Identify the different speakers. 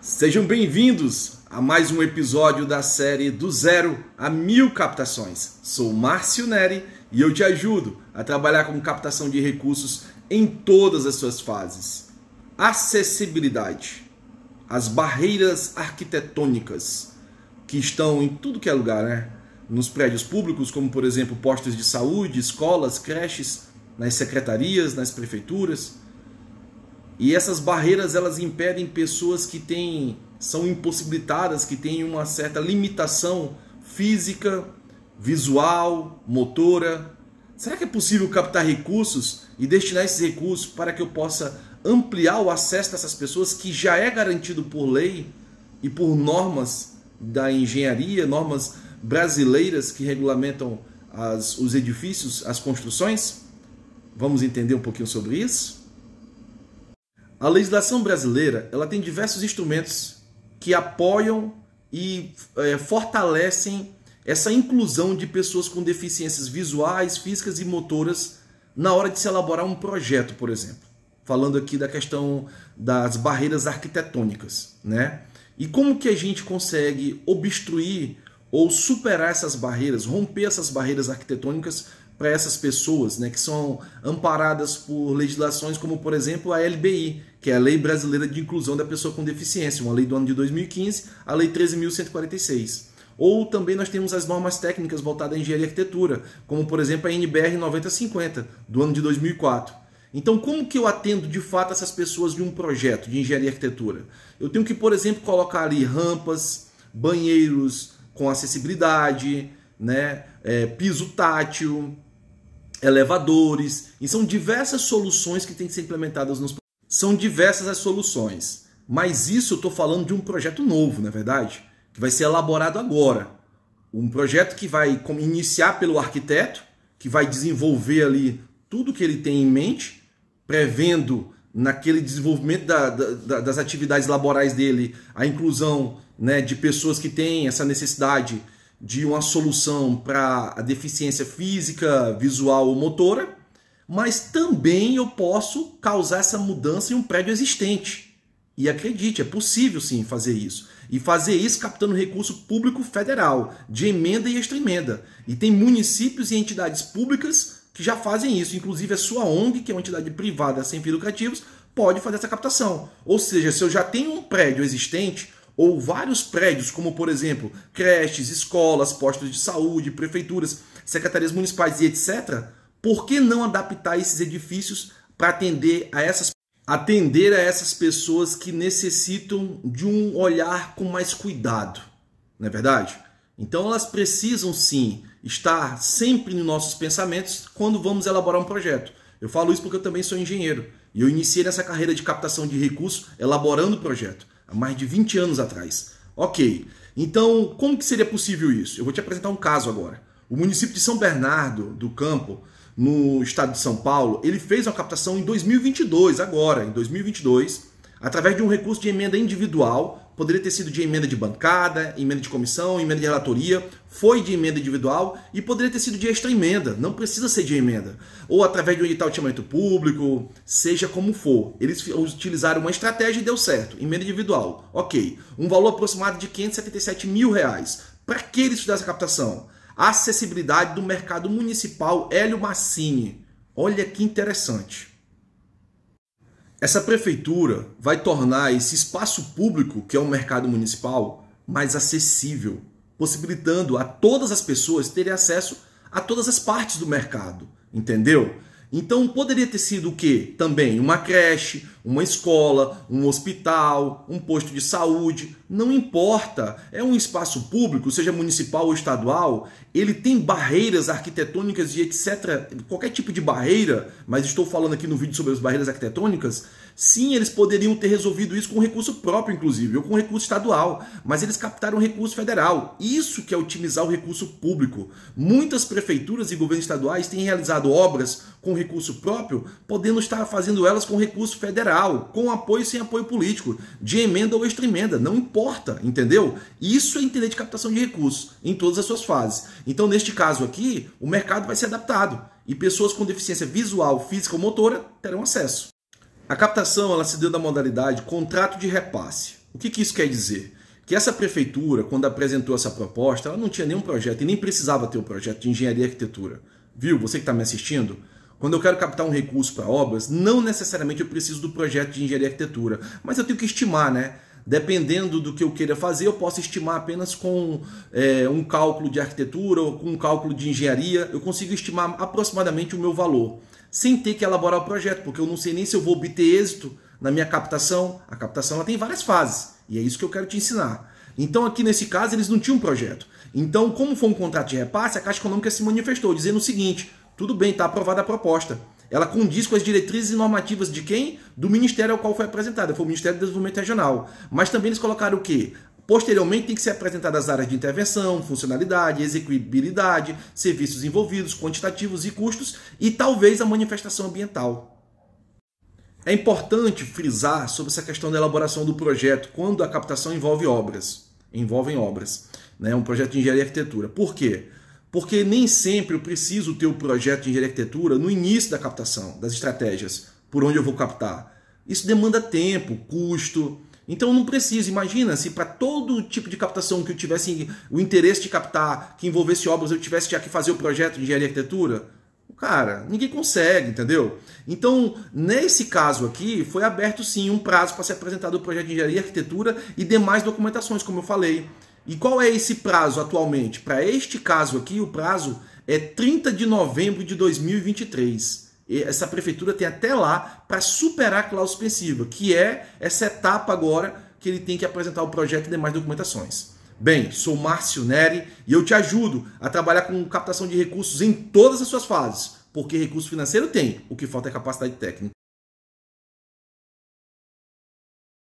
Speaker 1: Sejam bem-vindos a mais um episódio da série Do Zero a Mil Captações. Sou Márcio Neri e eu te ajudo a trabalhar com captação de recursos em todas as suas fases. Acessibilidade. As barreiras arquitetônicas que estão em tudo que é lugar, né? Nos prédios públicos, como por exemplo postos de saúde, escolas, creches, nas secretarias, nas prefeituras e essas barreiras elas impedem pessoas que têm são impossibilitadas, que têm uma certa limitação física, visual, motora. Será que é possível captar recursos e destinar esses recursos para que eu possa ampliar o acesso dessas pessoas que já é garantido por lei e por normas da engenharia, normas brasileiras que regulamentam as, os edifícios, as construções? Vamos entender um pouquinho sobre isso? A legislação brasileira ela tem diversos instrumentos que apoiam e é, fortalecem essa inclusão de pessoas com deficiências visuais, físicas e motoras na hora de se elaborar um projeto, por exemplo. Falando aqui da questão das barreiras arquitetônicas, né? E como que a gente consegue obstruir ou superar essas barreiras, romper essas barreiras arquitetônicas para essas pessoas, né, que são amparadas por legislações como, por exemplo, a LBI, que é a Lei Brasileira de Inclusão da Pessoa com Deficiência, uma lei do ano de 2015, a Lei 13.146. Ou também nós temos as normas técnicas voltadas à engenharia e arquitetura, como, por exemplo, a NBR 9050, do ano de 2004. Então, como que eu atendo de fato essas pessoas de um projeto de engenharia e arquitetura? Eu tenho que, por exemplo, colocar ali rampas, banheiros com acessibilidade, né, é, piso tátil, elevadores, e são diversas soluções que têm que ser implementadas nos são diversas as soluções. Mas isso eu estou falando de um projeto novo, não é verdade? Que vai ser elaborado agora. Um projeto que vai iniciar pelo arquiteto, que vai desenvolver ali tudo que ele tem em mente, prevendo naquele desenvolvimento da, da, das atividades laborais dele a inclusão né, de pessoas que têm essa necessidade de uma solução para a deficiência física, visual ou motora, mas também eu posso causar essa mudança em um prédio existente. E acredite, é possível sim fazer isso. E fazer isso captando recurso público federal, de emenda e extra-emenda. E tem municípios e entidades públicas que já fazem isso. Inclusive a sua ONG, que é uma entidade privada sem fins lucrativos, pode fazer essa captação. Ou seja, se eu já tenho um prédio existente, ou vários prédios, como por exemplo creches, escolas, postos de saúde, prefeituras, secretarias municipais e etc., por que não adaptar esses edifícios para atender a essas atender a essas pessoas que necessitam de um olhar com mais cuidado, não é verdade? Então elas precisam sim estar sempre nos nossos pensamentos quando vamos elaborar um projeto. Eu falo isso porque eu também sou engenheiro e eu iniciei nessa carreira de captação de recursos elaborando o projeto há mais de 20 anos atrás. Ok, então como que seria possível isso? Eu vou te apresentar um caso agora. O município de São Bernardo do Campo, no estado de São Paulo, ele fez uma captação em 2022, agora, em 2022, através de um recurso de emenda individual poderia ter sido de emenda de bancada, emenda de comissão, emenda de relatoria, foi de emenda individual e poderia ter sido de extra emenda, não precisa ser de emenda. Ou através de um edital de chamamento público, seja como for. Eles utilizaram uma estratégia e deu certo, emenda individual, ok. Um valor aproximado de 577 mil reais. Para que eles fizeram essa captação? Acessibilidade do mercado municipal Hélio Massini. Olha que interessante. Essa prefeitura vai tornar esse espaço público, que é o mercado municipal, mais acessível, possibilitando a todas as pessoas terem acesso a todas as partes do mercado, entendeu? Então poderia ter sido o quê? Também uma creche, uma escola, um hospital, um posto de saúde, não importa. É um espaço público, seja municipal ou estadual, ele tem barreiras arquitetônicas e etc. Qualquer tipo de barreira, mas estou falando aqui no vídeo sobre as barreiras arquitetônicas, Sim, eles poderiam ter resolvido isso com recurso próprio, inclusive, ou com recurso estadual, mas eles captaram recurso federal. Isso que é otimizar o recurso público. Muitas prefeituras e governos estaduais têm realizado obras com recurso próprio, podendo estar fazendo elas com recurso federal, com apoio sem apoio político, de emenda ou extra emenda, não importa, entendeu? Isso é entender de captação de recursos em todas as suas fases. Então, neste caso aqui, o mercado vai ser adaptado e pessoas com deficiência visual, física ou motora terão acesso. A captação ela se deu da modalidade contrato de repasse. O O que, que isso quer dizer? Que essa prefeitura, quando apresentou essa proposta, ela não tinha nenhum projeto e nem precisava ter o um projeto de engenharia e arquitetura. Viu? Você que está me assistindo? Quando eu quero captar um recurso para obras, não necessariamente eu preciso do projeto de engenharia e arquitetura, mas eu tenho que estimar, né? Dependendo do que eu queira fazer, eu posso estimar apenas com é, um cálculo de arquitetura ou com um cálculo de engenharia, eu consigo estimar aproximadamente o meu valor, sem ter que elaborar o projeto, porque eu não sei nem se eu vou obter êxito na minha captação. A captação ela tem várias fases, e é isso que eu quero te ensinar. Então, aqui nesse caso, eles não tinham projeto. Então, como foi um contrato de repasse, a Caixa Econômica se manifestou, dizendo o seguinte: tudo bem, está aprovada a proposta. Ela condiz com as diretrizes normativas de quem? Do ministério ao qual foi apresentada, foi o Ministério do Desenvolvimento Regional. Mas também eles colocaram o quê? Posteriormente, tem que ser apresentadas as áreas de intervenção, funcionalidade, execuibilidade, serviços envolvidos, quantitativos e custos e talvez a manifestação ambiental. É importante frisar sobre essa questão da elaboração do projeto quando a captação envolve obras. Envolvem obras. Né? Um projeto de engenharia e arquitetura. Por quê? Porque nem sempre eu preciso ter o projeto de engenharia arquitetura no início da captação, das estratégias, por onde eu vou captar. Isso demanda tempo, custo. Então não preciso. Imagina se para todo tipo de captação que eu tivesse o interesse de captar, que envolvesse obras, eu tivesse já que fazer o projeto de engenharia e arquitetura. Cara, ninguém consegue, entendeu? Então, nesse caso aqui, foi aberto sim um prazo para ser apresentado o projeto de engenharia e arquitetura e demais documentações, como eu falei. E qual é esse prazo atualmente? Para este caso aqui, o prazo é 30 de novembro de 2023. E essa prefeitura tem até lá para superar a cláusula suspensiva, que é essa etapa agora que ele tem que apresentar o projeto e demais documentações. Bem, sou Márcio Neri e eu te ajudo a trabalhar com captação de recursos em todas as suas fases, porque recurso financeiro tem, o que falta é capacidade técnica.